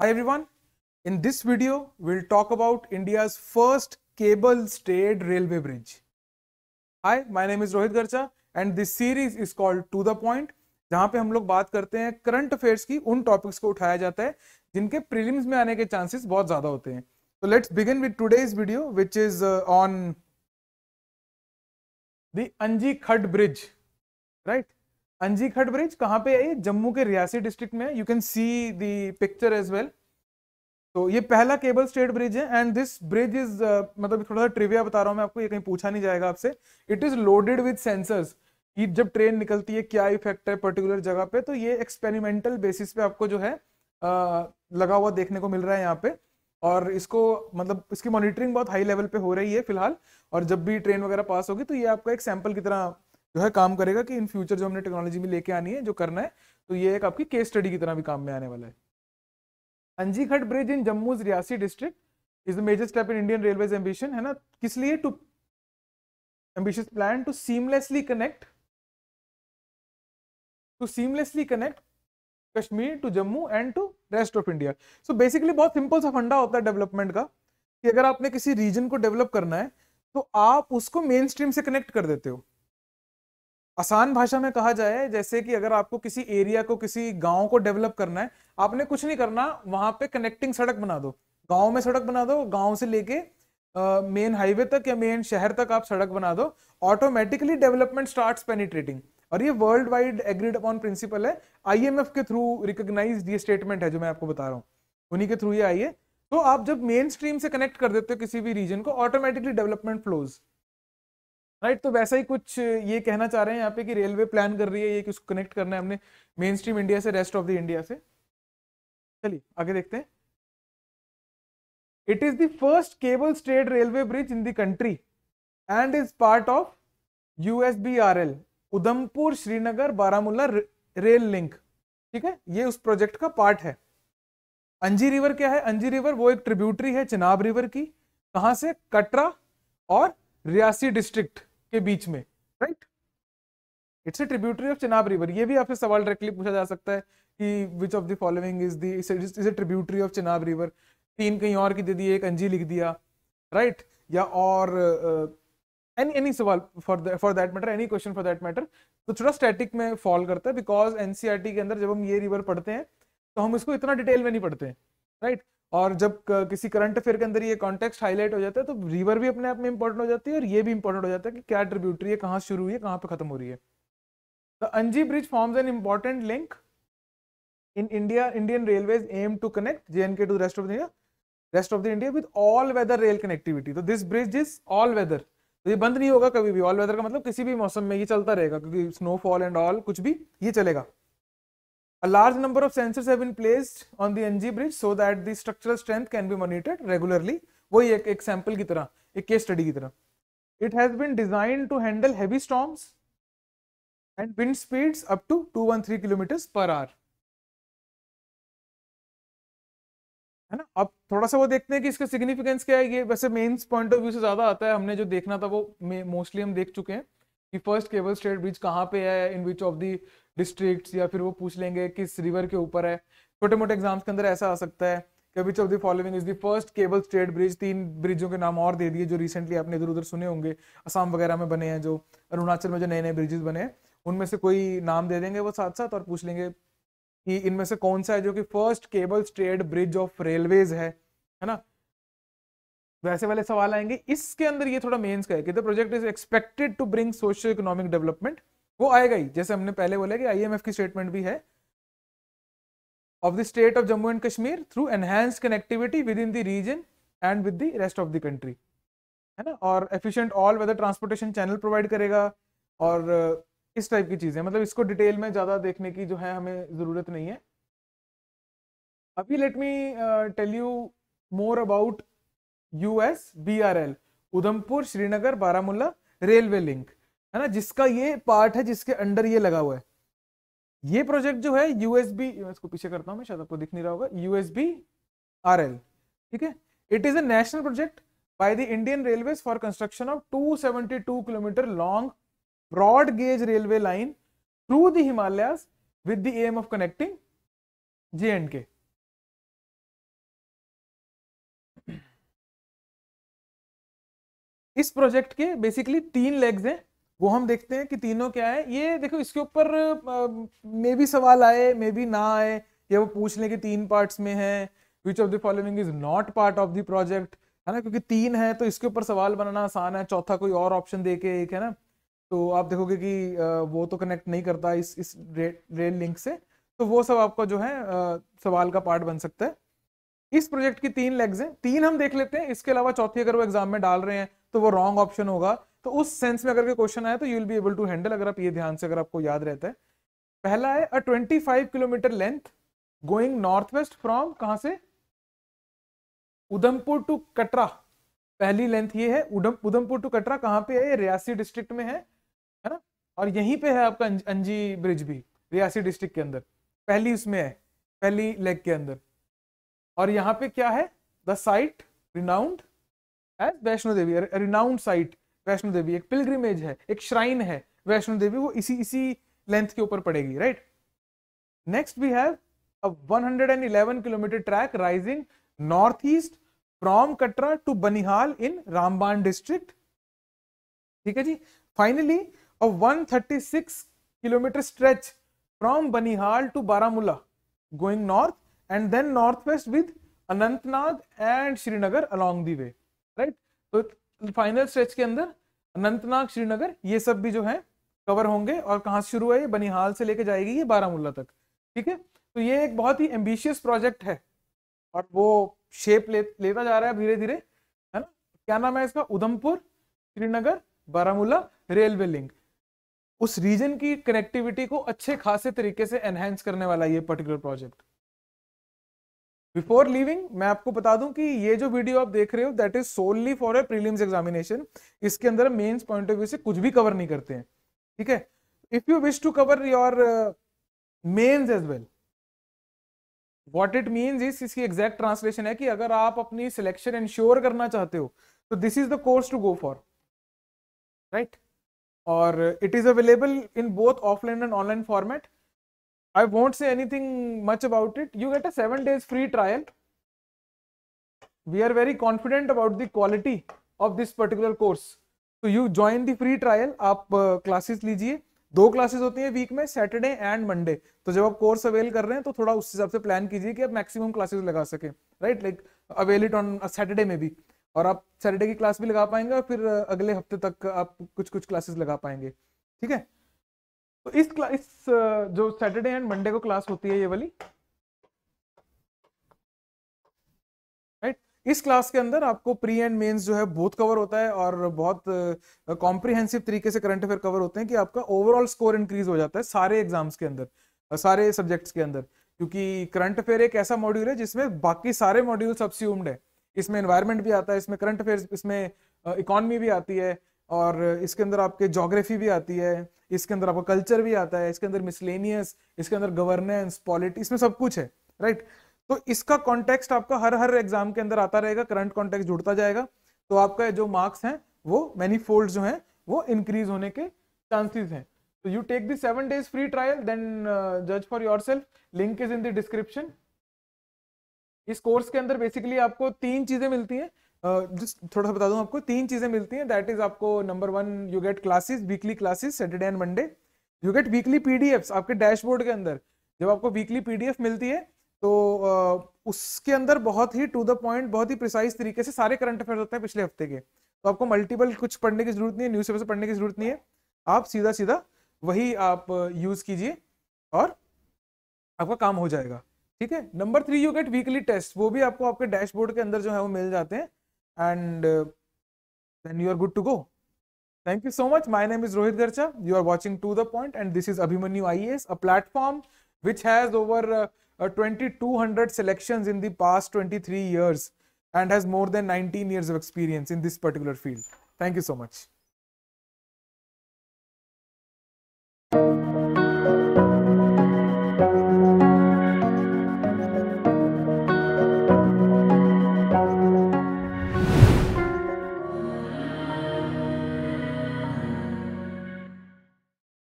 Hi everyone. In this video, we'll talk about India's first cable-stayed railway bridge. Hi, my name is Rohit Garcha and this series is called To the Point, जहाँ पे हम लोग बात करते हैं current affairs की उन topics को उठाया जाता है जिनके प्रीलिम्स में आने के चांसेस बहुत ज़्यादा होते हैं तो let's begin with today's video which is on the Anji Khad bridge right अंजी खड ब्रिज कहाँ पे है ये? जम्मू के रियासी डिस्ट्रिक्ट में you can see the picture as well तो ये पहला केबल स्टेट ब्रिज है एंड दिस ब्रिज इज़ मतलब थोड़ा सा ट्रिविया बता रहा हूँ मैं आपको ये कहीं पूछा नहीं जाएगा आपसे। It is loaded with sensors कि जब ट्रेन निकलती है क्या इफ़ेक्ट है पर्टिकुलर जगह पे? तो ये एक्सपेरिमेंटल बेसिस पे आपको जो है आ, लगा हुआ देखने को मिल रहा है यहाँ पे। और इसको मतलब इसकी मॉनिटरिंग बहुत हाई लेवल पे हो रही है फ़िलहाल। और जब भी ट्रेन वगैरह पास होगी तो ये आपका एक सैंपल की तरह जो है काम करेगा कि इन फ्यूचर जो हमने टेक्नोलॉजी में लेके आनी है, जो करना है तो ये एक आपकी केस स्टडी की तरह भी काम में आने वाला है। Anjikhad bridge in Jammu Reasi district is the major step in Indian railway ambition है ना? किस लिए? To ambitious plan to seamlessly connect to seamlessly connect Kashmir to Jammu and to rest of India so basically बहुत simple सा फंडा होता है development का, कि अगर आपने किसी रीजन को डेवलप करना है तो आप उसको मेन स्ट्रीम से कनेक्ट कर देते हो। आसान भाषा में कहा जाए, जैसे कि अगर आपको किसी एरिया को, किसी गाँव को डेवलप करना है, आपने कुछ नहीं करना, वहाँ पे कनेक्टिंग सड़क बना दो। गाँव में सड़क बना दो, गाँव से लेके मेन हाईवे तक या मेन शहर तक आप सड़क बना दो। ऑटोमेटिकली डेवलपमेंट स्टार्ट पेनिट्रेटिंग और ये world wide agreed upon principle है आईएमएफ के थ्रू रिकोगनाइज ये स्टेटमेंट है जो मैं आपको बता रहा हूँ। उन्हीं के थ्रू ये आई है। तो आप जब मेन स्ट्रीम से कनेक्ट कर देते हो किसी भी रीजन को ऑटोमेटिकली डेवलपमेंट फ्लोज राइट तो वैसा ही कुछ ये कहना चाह रहे हैं यहाँ पे कि रेलवे प्लान कर रही है, ये कि उसको कनेक्ट करना है हमने मेन स्ट्रीम इंडिया से रेस्ट ऑफ़ द इंडिया से। चलिए, आगे देखते हैं। It is the first cable stayed railway bridge in the country and is part of USBRL Udhampur, Srinagar, Baramulla rail link ठीक है? ये उस प्रोजेक्ट का पार्ट है। अंजी रिवर क्या है? अंजी रिवर वो एक ट्रिब्यूटरी है चिनाब रिवर की। कहाँ से? कटरा और रियासी डिस्ट्रिक्ट के बीच में right it's a tributary of Chenab river ये भी आपसे सवाल डायरेक्टली पूछा जा सकता है कि which of the following is the is a tributary of Chenab river तीन कहीं और की दे दी, एक अंजी लिख दिया राइट right? या और एनी एनी सवाल for for that matter any question for that matter तो थोड़ा स्टैटिक में फॉल करता है बिकॉज़ एनसीईआरटी के अंदर जब हम ये रिवर पढ़ते हैं तो हम इसको इतना डिटेल में नहीं पढ़ते हैं राइट और जब किसी करंट अफेयर के अंदर ये कॉन्टेक्स्ट हाईलाइट हो जाता है तो रिवर भी अपने आप में इंपॉर्टेंट हो जाती है और ये भी इंपॉर्टेंट हो जाता है कि क्या ट्रिब्यूटरी है, कहाँ शुरू हुई है, कहाँ पे खत्म हो रही है। The Anji bridge forms an important link in India Indian railways aim to connect J N K to rest of the India rest of the India with all weather rail connectivity तो this bridge is all weather तो ये बंद नहीं होगा कभी भी all weather का मतलब किसी भी मौसम में ये चलता रहेगा, क्योंकि स्नोफॉल एंड ऑल कुछ भी, ये चलेगा। A large number of sensors have been placed on the NG bridge so that the structural strength can be monitored regularly. वही एक सैंपल की तरह एक केस स्टडी की तरह It has been designed to handle heavy storms and wind speeds up to 213 kilometers per hour. है ना अब थोड़ा सा वो देखते हैं कि इसका सिग्निफिकेंस क्या है ये वैसे मेंस पॉइंट ऑफ़ व्यू से ज़्यादा आता है हमने जो देखना था वो मोस्टली हम देख चुके हैं कि फ़र्स्ट केबल स्टेट ब्रिज कहाँ पे है इन विच ऑफ़ दी डिस्ट्रिक्ट्स या फिर वो पूछ लेंगे किस रिवर के ऊपर है। छोटे मोटे एग्ज़ाम्स के अंदर ऐसा आ सकता है कि which of the following is the first cable stayed bridge तीन ब्रिजों के नाम और दे दिए जो रिसेंटली आपने इधर उधर सुने होंगे असम वगैरह में बने हैं जो अरुणाचल में जो नए नए ब्रिजेस बने हैं, उनमें से कोई नाम दे देंगे वो साथ साथ और पूछ लेंगे कि इनमें से कौन सा है जो कि first cable stayed bridge of railways है है ना? वैसे वाले सवाल आएँगे। इसके अंदर ये थोड़ा मेंस का है कि the project is expected to bring socio economic development वो आएगा ही, जैसे हमने पहले बोला कि आईएमएफ की स्टेटमेंट भी है। Of the state of Jammu and Kashmir through enhance connectivity with in the region and with the rest of the country है ना? और efficient all weather transportation channel provide करेगा और, इस टाइप की चीज़ें। मतलब इसको डिटेल में ज़्यादा देखने की जो है हमें ज़रूरत नहीं है। अभी let me tell you more about US B R L Udhampur, Srinagar Baramulla railway link. है ना? जिसका ये पार्ट है, जिसके अंडर ये लगा हुआ है। ये प्रोजेक्ट जो है यूएसबी इसको पीछे करता हूँ मैं, शायद आपको दिख नहीं रहा होगा यूएसबी आर एल ठीक है? It is a national project by the Indian railway for construction of 272 kilometre long broad gauge railway line through the Himalayas with the aim of connecting J and K इस project के basically तीन legs हैं। वो हम देखते हैं कि तीनों क्या है। ये देखो, इसके ऊपर मे भी सवाल आए मे भी ना आए, या वो पूछ लें कि तीन पार्ट्स में है which of the following is not part of the project है ना? क्योंकि तीन है तो इसके ऊपर सवाल बनाना आसान है। चौथा कोई और ऑप्शन दे के एक, है ना? तो आप देखोगे कि वो तो कनेक्ट नहीं करता इस इस रेल लिंक से। तो वो सब आपका जो है सवाल का पार्ट बन सकता है। इस प्रोजेक्ट की तीन लेग्स हैं। तीन हम देख लेते हैं। इसके अलावा चौथी अगर वो एग्ज़ाम में डाल रहे हैं तो वो रॉन्ग ऑप्शन होगा। तो उस सेंस में अगर क्वेश्चन आया तो you will be able to handle अगर आप ये ध्यान से अगर आपको याद रहता है। पहला है a 25 kilometre length going north west from कहाँ से? उधमपुर टू कटरा। पहली लेंथ ये है, उधम, उधमपुर टू कटरा कहाँ पे है? रियासी डिस्ट्रिक्ट में है है ना? और यहीं पे है आपका अंजी ब्रिज भी, रियासी डिस्ट्रिक्ट के अंदर। पहली उसमें है, पहली लेग के अंदर। और यहाँ पे क्या है? The site renowned as Vaishno Devi renowned site Vaishno Devi, एक पिलग्रिमेज है, एक श्राइन है वैष्णो देवी, वो इसी इसी लेंथ के ऊपर पड़ेगी right next we have a 111 kilometre track rising north east from Katra to Banihal in Ramban district ठीक है जी? Finally a 136 kilometre stretch from Banihal to Baramulla going north and then north west with Anantnag and Srinagar along the way right तो final stretch के अंदर अनंतनाग श्रीनगर ये सब भी जो है कवर होंगे और कहाँ से शुरू है? ये बनिहाल से लेके जाएगी ये बारामूला तक। ठीक है? तो ये एक बहुत ही एम्बिशियस प्रोजेक्ट है और वो शेप ले, लेता जा रहा है धीरे धीरे है ना? क्या नाम है इसका? उधमपुर श्रीनगर बारामूला रेलवे लिंक उस रीजन की कनेक्टिविटी को अच्छे खासे तरीके से एनहेंस करने वाला ये पर्टिकुलर प्रोजेक्ट बिफोर लीविंग मैं आपको बता दूँ कि ये जो वीडियो आप देख रहे हो that is solely for a prelims examination इसके अंदर मेंस पॉइंट ऑफ़ व्यू से कुछ भी कवर नहीं करते हैं। ठीक है? If you wish to cover your mains as well what it means is इसकी एग्जैक्ट ट्रांसलेशन है कि अगर आप अपनी सिलेक्शन इंश्योर करना चाहते हो तो this is the course to go for right और it is available in both offline and online format I won't say anything much about it. You get a seven days free trial. We are very confident about the quality of this particular course. So you join the free trial. आप uh, लीजिए दो classes होती हैं week में Saturday and Monday तो जब आप course avail कर रहे हैं तो थोड़ा उस हिसाब से प्लान कीजिए कि आप मैक्सिमम क्लासेस लगा सके right like avail it on Saturday में भी और आप सैटरडे की क्लास भी लगा पाएँगे और फिर uh, अगले हफ़्ते तक आप कुछ कुछ क्लासेस लगा पाएँगे ठीक है तो इस इस जो सैटरडे एंड मंडे को क्लास होती है ये वाली राइट इस क्लास के अंदर आपको प्री एंड मेंस जो है बहुत कवर होता है और बहुत कॉम्प्रिहेंसिव तरीके से करंट अफेयर कवर होते हैं कि आपका ओवरऑल स्कोर इंक्रीज हो जाता है सारे एग्ज़ाम्स के अंदर सारे सब्जेक्ट्स के अंदर। क्योंकि करंट अफेयर एक ऐसा मॉड्यूल है जिसमें बाकी सारे मॉड्यूल सब्स्यूम्ड है। इसमें एनवायरमेंट भी आता है, इसमें करंट अफेयर इसमें इकोनॉमी भी आती है और इसके अंदर आपके जोग्राफी भी आती है, इसके अंदर आपका कल्चर भी आता है, इसके अंदर मिसलेनियस इसके अंदर गवर्नेंस पॉलिटी इसमें सब कुछ है राइट तो इसका कॉन्टेक्स्ट आपका हर हर एग्ज़ाम के अंदर आता रहेगा करंट कॉन्टेक्स्ट जुड़ता जाएगा। तो आपका जो मार्क्स हैं, वो मैनी फोल्ड जो है, वो इंक्रीज होने के चांसेस हैं। तो you take this seven days free trial then जज for your link is in the description इस कोर्स के अंदर बेसिकली आपको तीन चीज़ें मिलती हैं। जस्ट uh, थोड़ा सा बता दूँ आपको तीन चीज़ें मिलती हैं दैट इज़ आपको number one you get classes weekly classes Saturday and Monday you get weekly PDF आपके डैशबोर्ड के अंदर। जब आपको वीकली पीडीएफ मिलती है तो uh, उसके अंदर बहुत ही टू द पॉइंट बहुत ही प्रिसाइज तरीके से सारे करंट अफेयर होते हैं पिछले हफ़्ते के। तो आपको मल्टीपल कुछ पढ़ने की ज़रूरत नहीं है न्यूज़पेपर से पढ़ने की ज़रूरत नहीं है। आप सीधा सीधा वही आप यूज़ कीजिए और आपका काम हो जाएगा। ठीक है? Number three you get weekly test वो भी आपको आपके डैशबोर्ड के अंदर जो है वो मिल जाते हैं। And uh, then you are good to go. Thank you so much. My name is Rohit Garcha. You are watching To The Point and this is Abhimanyu IAS, a platform which has over uh, uh, 2200 selections in the past 23 years and has more than 19 years of experience in this particular field. Thank you so much.